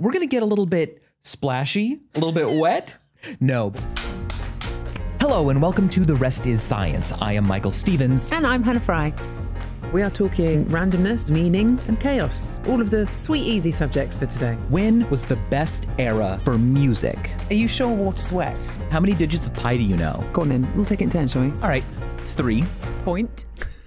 we're going to get a little bit splashy, a little bit wet. No. Hello, and welcome to The Rest is Science. I am Michael Stevens. And I'm Hannah Fry. We are talking randomness, meaning, and chaos. All of the sweet, easy subjects for today. When was the best era for music? Are you sure water's wet? How many digits of pi do you know? Go on then, we'll take it in turn, shall we? All right, three. Point.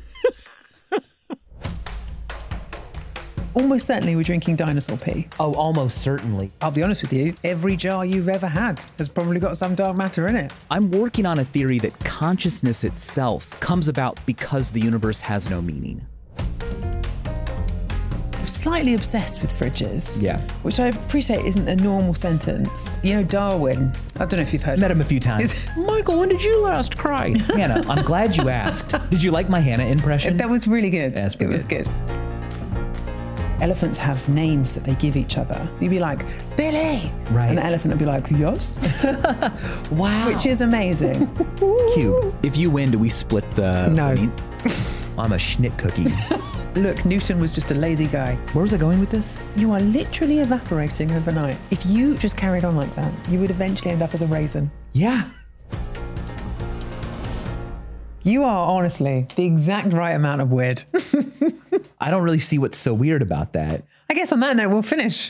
Almost certainly we're drinking dinosaur pee. Oh, almost certainly. I'll be honest with you, every jar you've ever had has probably got some dark matter in it. I'm working on a theory that consciousness itself comes about because the universe has no meaning. I'm slightly obsessed with fridges. Yeah. Which I appreciate isn't a normal sentence. You know, Darwin. I don't know if you've heard. Met him a few times. Michael, when did you last cry? Hannah, I'm glad you asked. Did you like my Hannah impression? That was really good. That's it pretty was good. Elephants have names that they give each other. You'd be like, Billy. Right. And the elephant would be like, yes. wow. Which is amazing. cute. If you win, do we split the. No. I mean, I'm a schnit cookie. Look, Newton was just a lazy guy. Where was I going with this? You are literally evaporating overnight. If you just carried on like that, you would eventually end up as a raisin. Yeah. You are honestly the exact right amount of weird. I don't really see what's so weird about that. I guess on that note, we'll finish.